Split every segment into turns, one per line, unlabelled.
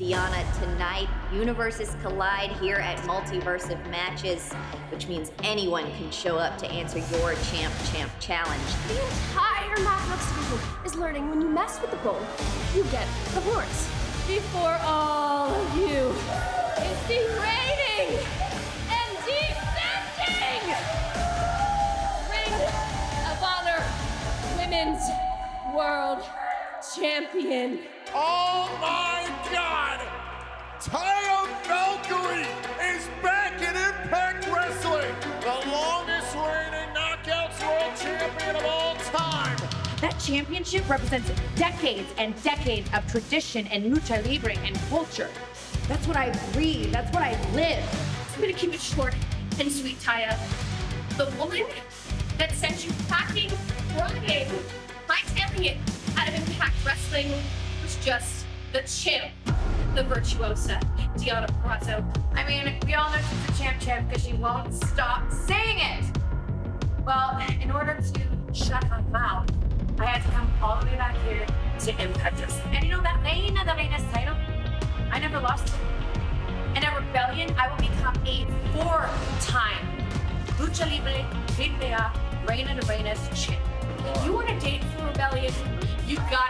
Deonna, tonight, universes collide here at Multiverse of Matches, which means anyone can show up to answer your Champ Champ challenge.
The entire Matchbox division is learning when you mess with the bull, you get the horns. Before all of you is the reigning and defending Ring of Honor Women's World Champion.
Oh my God! Taya Valkyrie is back in Impact Wrestling, the longest reigning Knockouts World Champion of all time.
That championship represents decades and decades of tradition and lucha libre and culture. That's what I breathe. That's what I live.
I'm gonna keep it short and sweet, Taya. The woman that sent you packing, crying, hightailing it Wrestling was just the champ, the virtuosa, Deonna Purrazzo.
I mean, we all know she's a champ champ because she won't stop saying it. Well, in order to shut her mouth, I had to come all the way back here to Impact Wrestling. And you know that Reina de Reinas title? I never lost it. In a rebellion, I will become a four-time Lucha Libre Reina de Reinas champ.
If you want to date for rebellion, you got the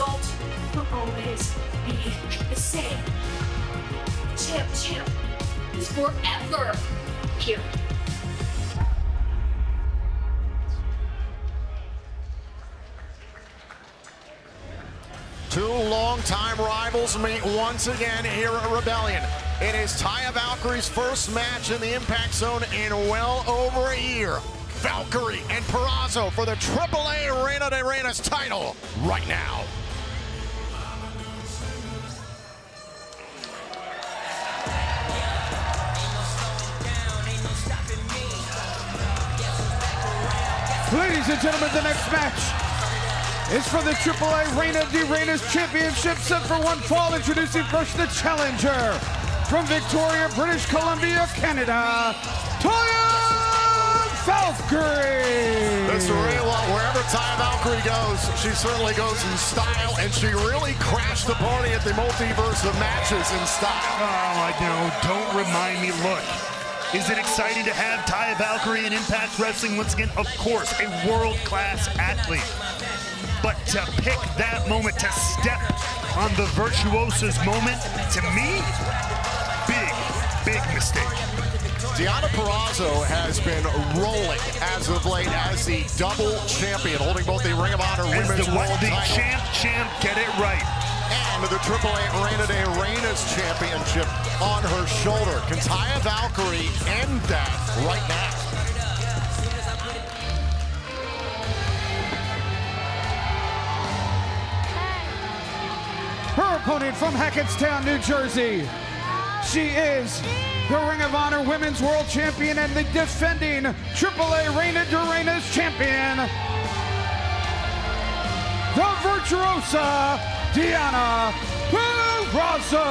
result will always be the same. Champ, champ is forever here.
Two longtime rivals meet once again here at Rebellion. It is Taya Valkyrie's first match in the Impact Zone in well over a year. Valkyrie and Purrazzo for the AAA Reina de Reinas title right now.
Ladies and gentlemen, the next match is for the AAA Reina de Reinas Championship set for one fall. Introducing first the challenger from Victoria, British Columbia, Canada, Taya Valkyrie.
Mr. Rewa, wherever Taya Valkyrie goes, she certainly goes in style, and she really crashed the party at the multiverse of matches in style.
Oh, I know. Don't remind me. Look, is it exciting to have Taya Valkyrie in Impact Wrestling once again? Of course, a world-class athlete. But to pick that moment, to step on the virtuosa's moment, to me, big, big mistake.
Deonna Purrazzo has been rolling as of late as the double champion, holding both the Ring of Honor
As
Women's
the,
World
the
title
champ, champ, get it right.
And the AAA Reina de Reinas Championship on her shoulder. Can Taya Valkyrie end that right now?
Her opponent from Hackettstown, New Jersey. She is the Ring of Honor Women's World Champion and the defending AAA Reina de Reinas Champion. The Virtuosa, Deonna Purrazzo.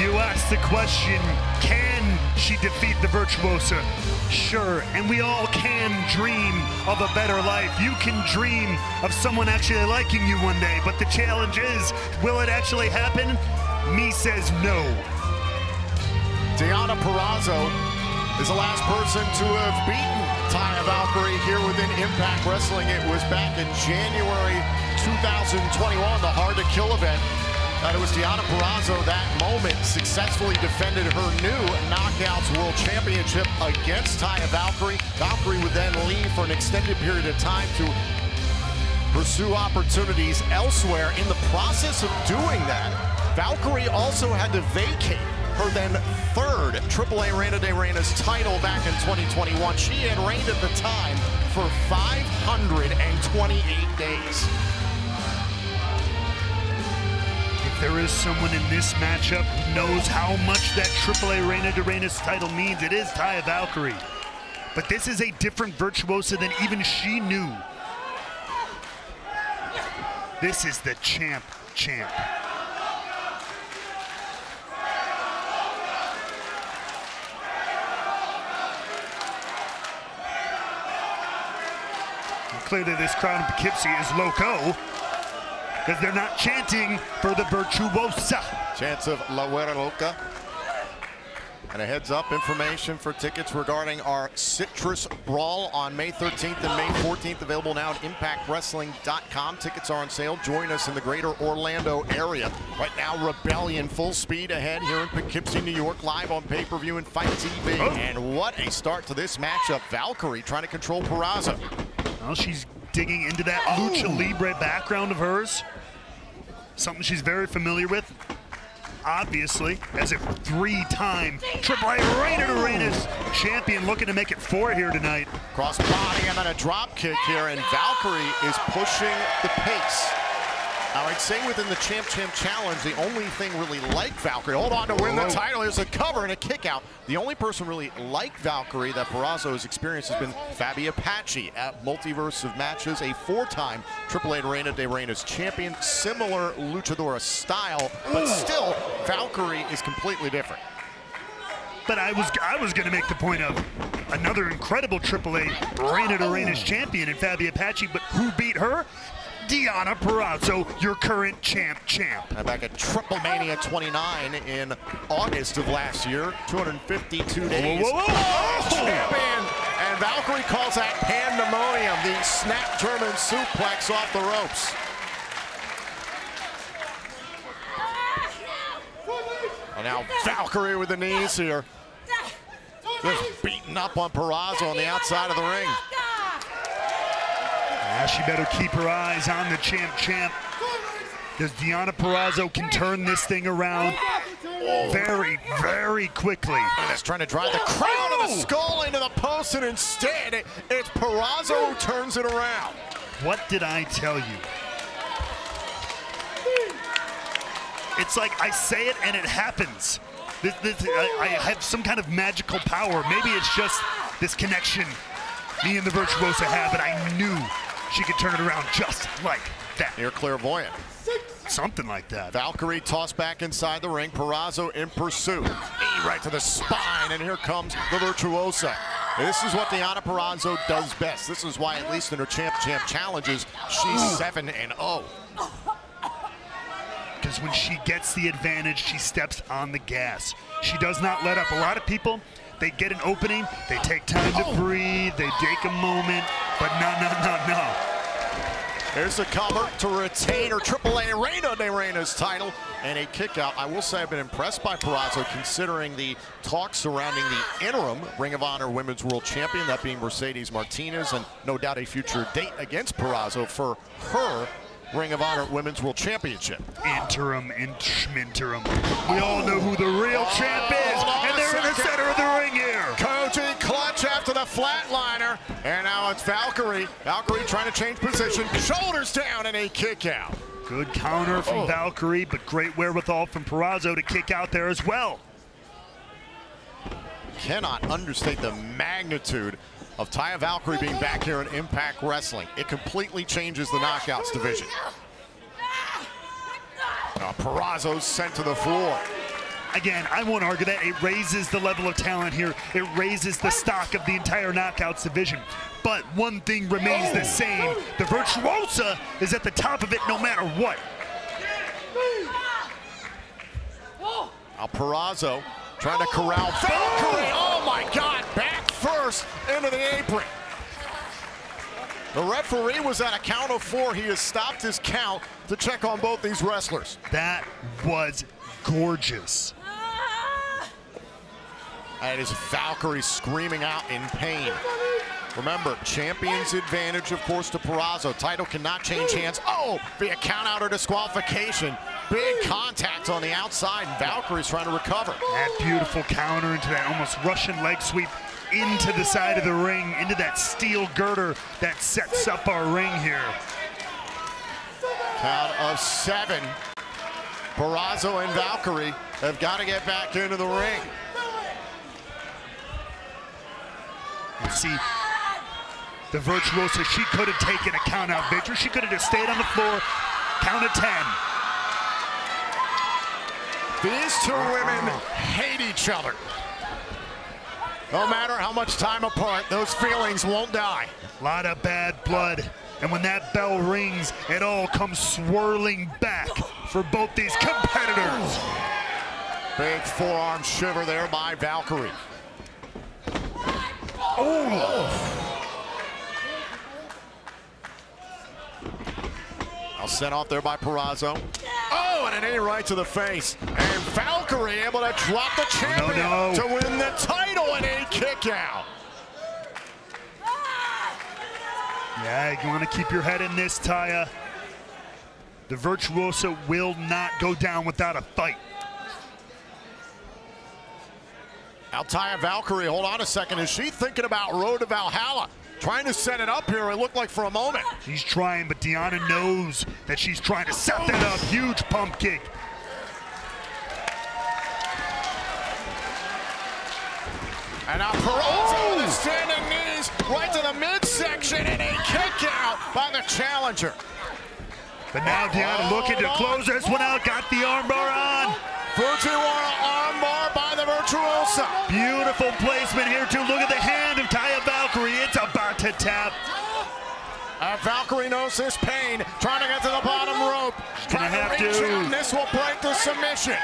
You asked the question, can she defeat the Virtuosa? Sure, and we all can dream of a better life. You can dream of someone actually liking you one day, but the challenge is, will it actually happen? Me says no.
Deonna Purrazzo is the last person to have beaten Taya Valkyrie here within Impact Wrestling. It was back in January 2021, the Hard to Kill event. And it was Deonna Purrazzo that moment successfully defended her new Knockouts World Championship against Taya Valkyrie. Valkyrie would then leave for an extended period of time to pursue opportunities elsewhere. In the process of doing that, Valkyrie also had to vacate her then third AAA Reina de Reinas title back in 2021. She had reigned at the time for 528 days.
There is someone in this matchup who knows how much that AAA Reina de Reinas title means, it is Taya Valkyrie. But this is a different virtuosa than even she knew. This is the champ champ. Clearly this crowd in Poughkeepsie is loco. Because they're not chanting for the Virtuosa.
Chance of La Huera Loca. And a heads up information for tickets regarding our Citrus Brawl on May 13th and May 14th. Available now at ImpactWrestling.com. Tickets are on sale. Join us in the greater Orlando area. Right now, Rebellion full speed ahead here in Poughkeepsie, New York, live on pay-per-view and FITE TV.
Oh.
And what a start to this matchup. Valkyrie trying to control Purrazzo.
Well, she's digging into that lucha libre background of hers. Something she's very familiar with. Obviously, as a three-time AAA Reina de Reinas champion looking to make it four here tonight.
Cross body and then a drop kick here, and Valkyrie is pushing the pace. Now, I'd say within the Champ Champ Challenge, the only thing really like Valkyrie, hold on to win the title, is a cover and a kick out. The only person really like Valkyrie that Purrazzo has experienced has been Fabi Apache at Multiverse of Matches, a four-time AAA Reina de Reinas champion, similar luchadora style, but still, Valkyrie is completely different.
But I was I was going to make the point of another incredible AAA Reina de Reinas champion in Fabi Apache, but who beat her? Deonna Purrazzo, your current champ champ.
And back at Triplemania 29 in August of last year, 252 days.
whoa, whoa, whoa!
Champion! And Valkyrie calls that pandemonium, the snap German suplex off the ropes. And now Valkyrie with the knees here. Just beating up on Purrazzo on the outside of the ring.
Yeah, she better keep her eyes on the champ champ. Because Deonna Purrazzo can turn this thing around very, very quickly.
And it's trying to drive the crown of the skull into the post, and instead, it, it's Purrazzo who turns it around.
What did I tell you? It's like I say it and it happens. This, this, I, I have some kind of magical power. Maybe it's just this connection me and the Virtuosa have, but I knew she could turn it around just like that.
Near clairvoyant.
Something like that.
Valkyrie tossed back inside the ring. Purrazzo in pursuit. Knee right to the spine, and here comes the Virtuosa. This is what Deonna Purrazzo does best. This is why, at least in her Champ Champ challenges, she's 7 and oh. 0.
because when she gets the advantage, she steps on the gas. She does not let up. A lot of people, they get an opening, they take time to oh. breathe, they take a moment, but no, no, no, no.
Here's the cover to retain her AAA Reina de Reina's title and a kick out. I will say I've been impressed by Purrazzo considering the talk surrounding the interim Ring of Honor Women's World Champion, that being Mercedes Martinez, and no doubt a future date against Purrazzo for her Ring of Honor Women's World Championship.
Interim and schminterim. We all know who the real oh, champ is, and they're in the center of the ring here.
Koji after the flatliner, and now it's Valkyrie. Valkyrie trying to change position, shoulders down, and a kick out.
Good counter from
Oh.
Valkyrie, but great wherewithal from Purrazzo to kick out there as well.
cannot understate the magnitude of Taya Valkyrie being back here in Impact Wrestling. It completely changes the Knockouts division. Now Purrazzo's sent to the floor.
Again, I won't argue that. It raises the level of talent here. It raises the stock of the entire Knockouts division. But one thing remains the same. The Virtuosa is at the top of it no matter what.
Now Purrazzo trying to corral Valkyrie. Oh! oh my God, back first into the apron. The referee was at a count of four. He has stopped his count to check on both these wrestlers.
That was gorgeous.
And it is Valkyrie screaming out in pain. Remember, champion's advantage, of course, to Purrazzo. Title cannot change hands. Oh, via count out or disqualification. Big contact on the outside, and Valkyrie's trying to recover.
That beautiful counter into that almost Russian leg sweep into the side of the ring, into that steel girder that sets up our ring here.
Count of seven. Purrazzo and Valkyrie have got to get back into the ring.
You see, the Virtuosa, she could have taken a count out victory. She could have just stayed on the floor, count of 10.
These two uh-huh. women hate each other. No matter how much time apart, those feelings won't die.
A lot of bad blood And when that bell rings, it all comes swirling back for both these competitors.
Big forearm shiver there by Valkyrie. Oh. Now sent off there by Purrazzo. Oh, and an knee right to the face. And Valkyrie able to drop the oh, champion
no.
to win the title in a kick out.
Yeah, you want to keep your head in this, Taya. The Virtuosa will not go down without a fight.
Taya Valkyrie, hold on a second. Is she thinking about Road to Valhalla? Trying to set it up here, it looked like for a moment.
She's trying, but Deonna knows that she's trying to set that up. Huge pump kick.
And now Purrazzo with the standing knees right to the midsection and a kick out by the challenger.
But now Deonna looking to close this one out. Got the armbar on.
Fujiwara armbar by the
Beautiful placement here, too. Look at the hand of Taya Valkyrie. It's about to tap.
Uh, Valkyrie knows this pain, trying to get to the bottom rope. Trying to reach
to.
out, this will break the submission.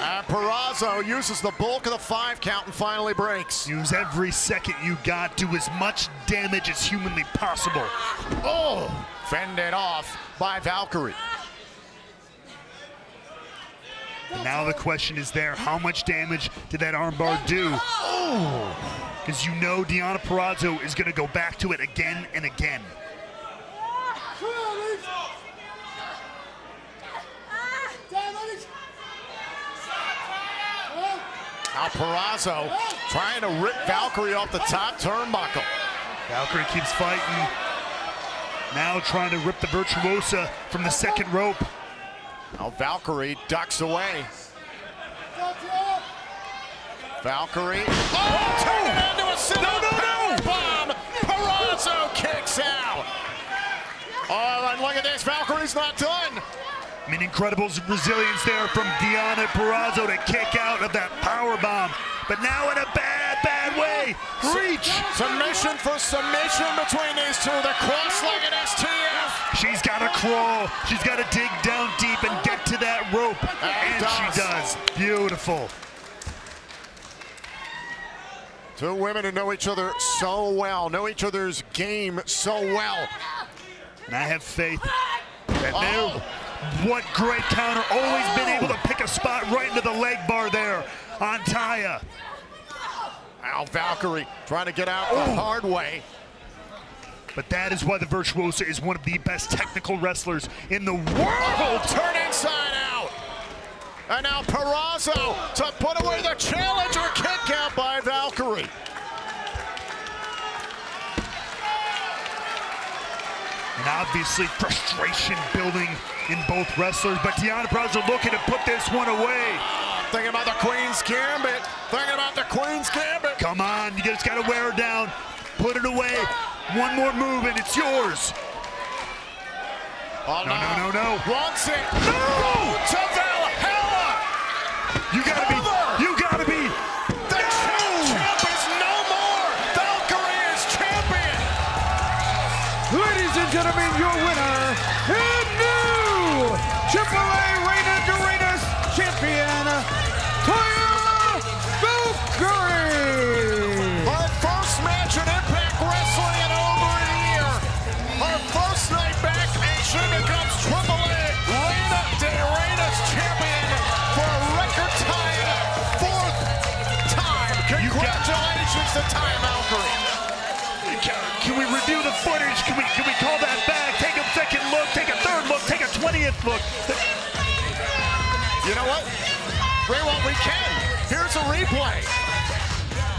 And Purrazzo uses the bulk of the five count and finally breaks.
Use every second you got. Do as much damage as humanly possible.
Oh, fended off by Valkyrie.
And now the question is there, how much damage did that armbar do? Because you know Deonna Purrazzo is going to go back to it again and again.
Now Purrazzo trying to rip Valkyrie off the top turnbuckle.
Valkyrie keeps fighting. Now trying to rip the Virtuosa from the second rope.
Now Valkyrie ducks away. Valkyrie. Oh, turn it into a sit
No, no, no!
bomb. Purrazzo kicks out. Oh, and look at this. Valkyrie's not done.
I mean, incredible resilience there from Deonna Purrazzo to kick out of that power bomb. But now in a bad, bad way. Reach.
Submission for submission between these two. The cross-legged STF.
She's got to crawl. She's got to dig down deep and get to that rope.
And
she does. Beautiful.
Two women who know each other so well, know each other's game so well.
And I have faith that
Oh.
they, what great counter. Always been able to pick a spot right into the leg bar there on Taya.
Now Valkyrie trying to get out the hard way.
But that is why the Virtuosa is one of the best technical wrestlers in the world.
Oh, turn inside out. And now Purrazzo to put away the challenger kick out by Valkyrie.
And obviously frustration building in both wrestlers. But Deonna Purrazzo looking to put this one away.
Thinking about the Queen's Gambit. Thinking about the Queen's Gambit.
Come on, you just gotta wear her down. Put it away. One more move and it's yours.
Oh,
No, no, no, no.
Wants it.
No!
Road to Valhalla.
You gotta 20th look.
You know what? Very well, we can. Here's a replay.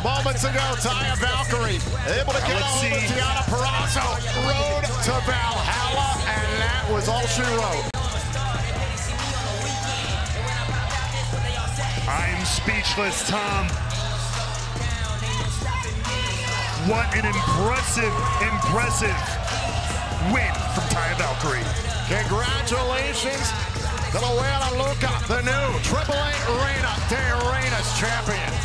Moments ago, Taya Valkyrie able to get
let's
over
see.
Deonna Purrazzo. Road to Valhalla, and that was all she wrote.
I'm speechless, Tom. What an impressive, impressive win from Taya Valkyrie.
Congratulations to La Huera Loca, the new AAA Reina de Reinas champion.